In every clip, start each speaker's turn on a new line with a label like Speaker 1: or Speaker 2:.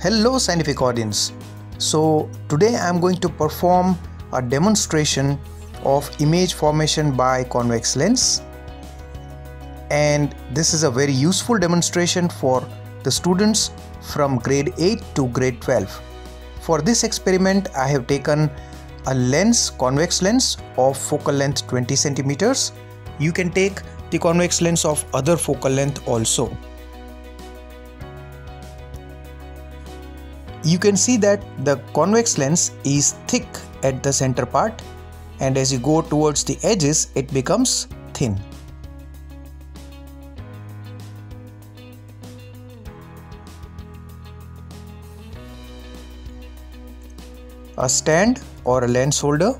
Speaker 1: Hello scientific audience. So today I am going to perform a demonstration of image formation by convex lens and this is a very useful demonstration for the students from grade 8 to grade 12. For this experiment I have taken a lens convex lens of focal length 20 centimeters. You can take the convex lens of other focal length also. You can see that the convex lens is thick at the center part and as you go towards the edges it becomes thin. A stand or a lens holder,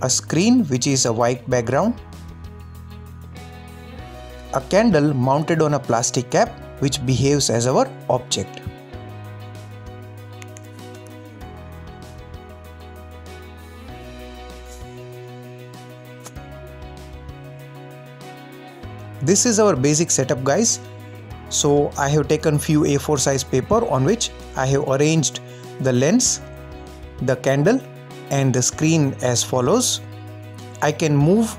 Speaker 1: a screen which is a white background, a candle mounted on a plastic cap which behaves as our object. This is our basic setup guys. So I have taken few A4 size paper on which I have arranged the lens, the candle and the screen as follows. I can move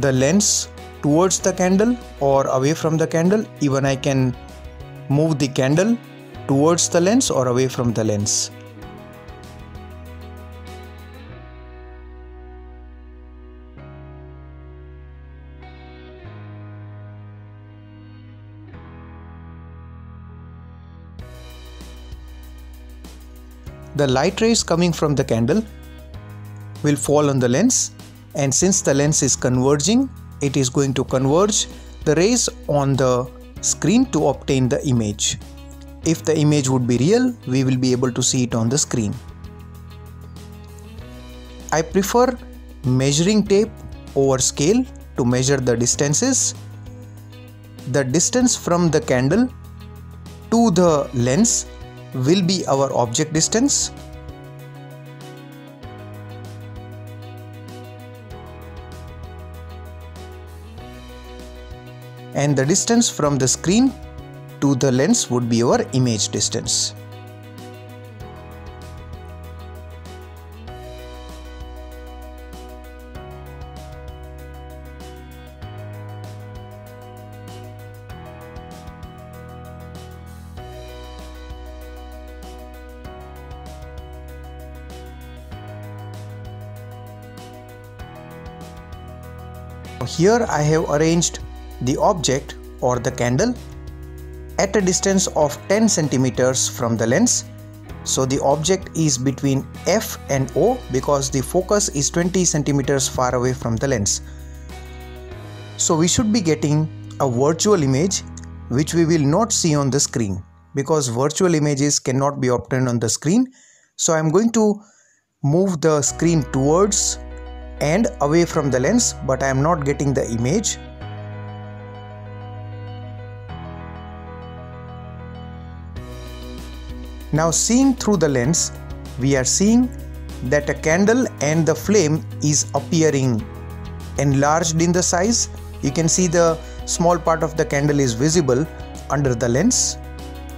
Speaker 1: the lens towards the candle or away from the candle. Even I can move the candle towards the lens or away from the lens. The light rays coming from the candle will fall on the lens and since the lens is converging it is going to converge the rays on the screen to obtain the image. If the image would be real we will be able to see it on the screen. I prefer measuring tape over scale to measure the distances. The distance from the candle to the lens will be our object distance and the distance from the screen to the lens would be our image distance. Here I have arranged the object or the candle at a distance of 10 centimeters from the lens. So the object is between F and O because the focus is 20 centimeters far away from the lens. So we should be getting a virtual image which we will not see on the screen because virtual images cannot be obtained on the screen. So I am going to move the screen towards and away from the lens but I am not getting the image. Now seeing through the lens we are seeing that a candle and the flame is appearing enlarged in the size. You can see the small part of the candle is visible under the lens.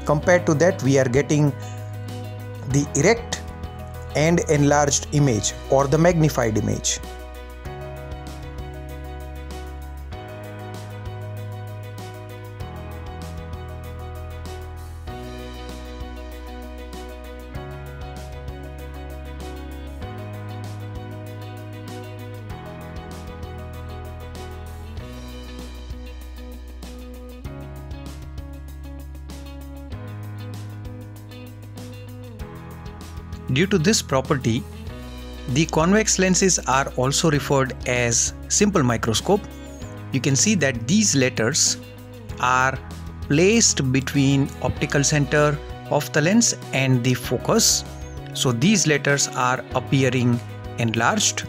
Speaker 1: Compared to that we are getting the erect and enlarged image or the magnified image. Due to this property, the convex lenses are also referred as simple microscope. You can see that these letters are placed between optical center of the lens and the focus. So these letters are appearing enlarged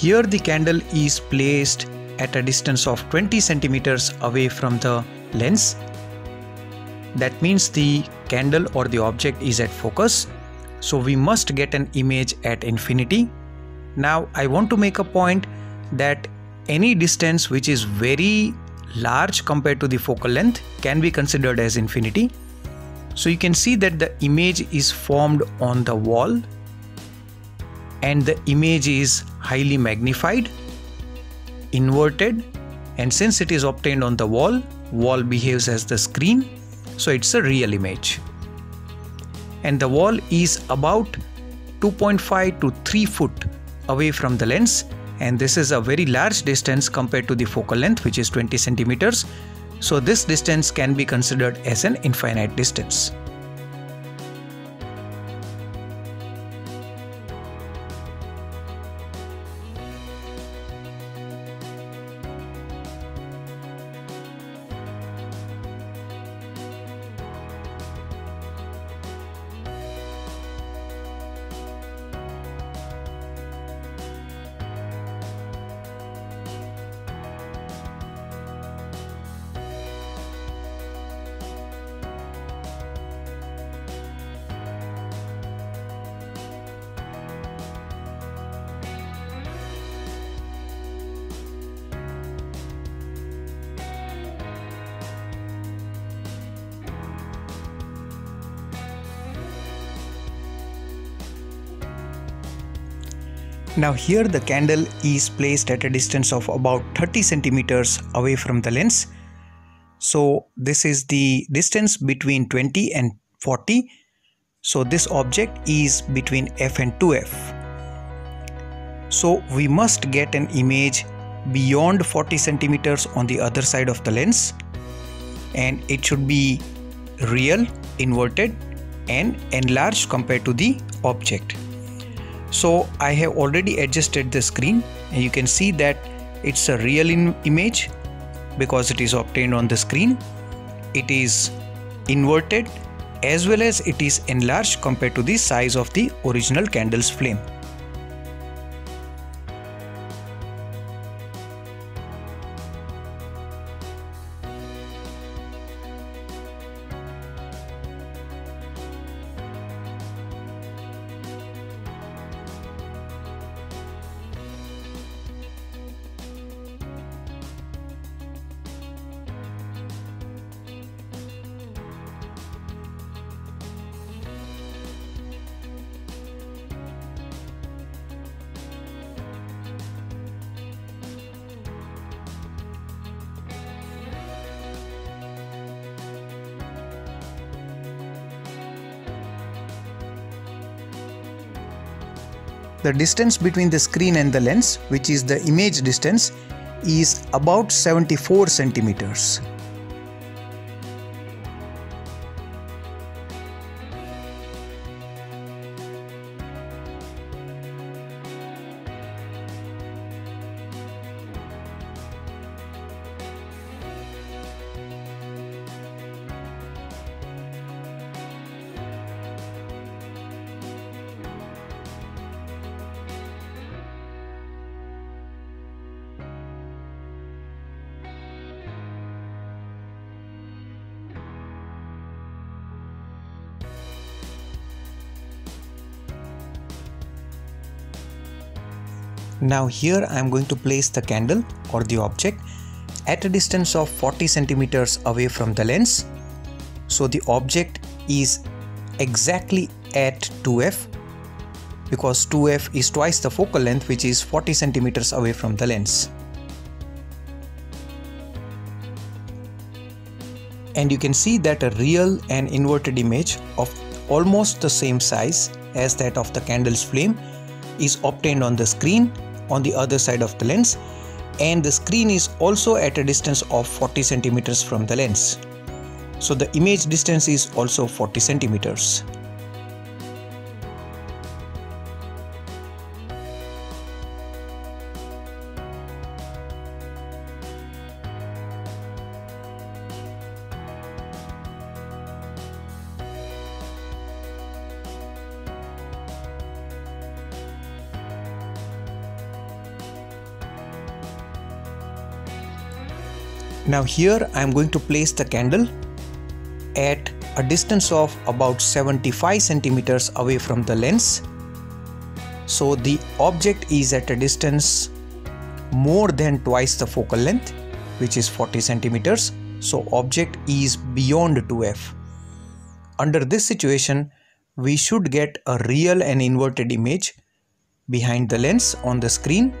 Speaker 1: Here the candle is placed at a distance of 20 centimeters away from the lens. That means the candle or the object is at focus. So we must get an image at infinity. Now I want to make a point that any distance which is very large compared to the focal length can be considered as infinity. So you can see that the image is formed on the wall and the image is highly magnified, inverted and since it is obtained on the wall, wall behaves as the screen so it's a real image. And the wall is about 2.5 to 3 foot away from the lens and this is a very large distance compared to the focal length which is 20 centimeters. So this distance can be considered as an infinite distance. Now here the candle is placed at a distance of about 30 centimeters away from the lens. So this is the distance between 20 and 40. So this object is between f and 2f. So we must get an image beyond 40 centimeters on the other side of the lens and it should be real, inverted and enlarged compared to the object so I have already adjusted the screen. And you can see that it's a real image because it is obtained on the screen. It is inverted as well as it is enlarged compared to the size of the original candle's flame The distance between the screen and the lens, which is the image distance, is about 74 centimeters. Now here I am going to place the candle or the object at a distance of 40 centimeters away from the lens. So the object is exactly at 2f because 2f is twice the focal length which is 40 centimeters away from the lens. And you can see that a real and inverted image of almost the same size as that of the candle's flame is obtained on the screen on the other side of the lens and the screen is also at a distance of 40 centimeters from the lens. So the image distance is also 40 centimeters. Now here I am going to place the candle at a distance of about 75 centimeters away from the lens. So the object is at a distance more than twice the focal length which is 40 centimeters. So object is beyond 2f. Under this situation we should get a real and inverted image behind the lens on the screen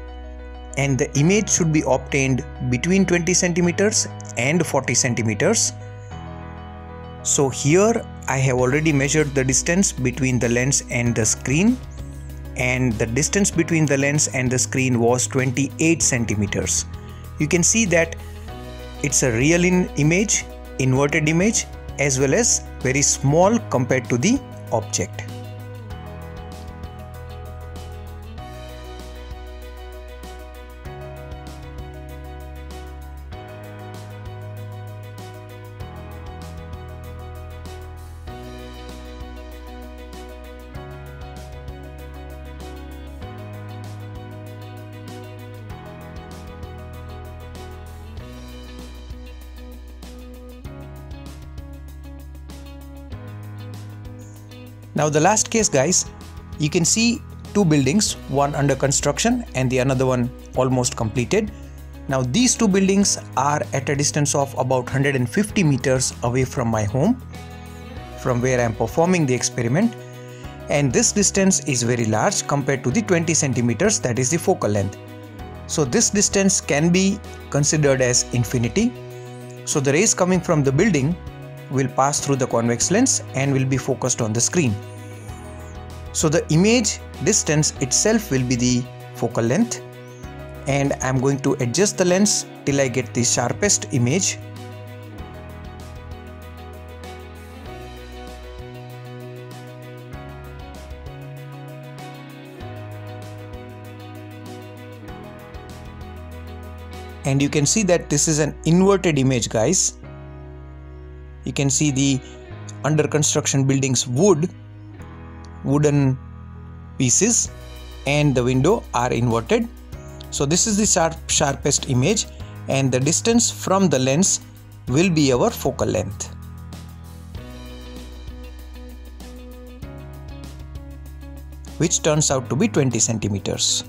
Speaker 1: and the image should be obtained between 20 centimeters and 40 centimeters so here I have already measured the distance between the lens and the screen and the distance between the lens and the screen was 28 centimeters. You can see that it's a real in image, inverted image as well as very small compared to the object. Now the last case guys, you can see two buildings, one under construction and the another one almost completed. Now these two buildings are at a distance of about 150 meters away from my home, from where I am performing the experiment. And this distance is very large compared to the 20 centimeters that is the focal length. So this distance can be considered as infinity. So the rays coming from the building will pass through the convex lens and will be focused on the screen. So the image distance itself will be the focal length and I'm going to adjust the lens till I get the sharpest image. And you can see that this is an inverted image guys you can see the under construction buildings wood wooden pieces and the window are inverted. So this is the sharp, sharpest image and the distance from the lens will be our focal length. Which turns out to be 20 centimeters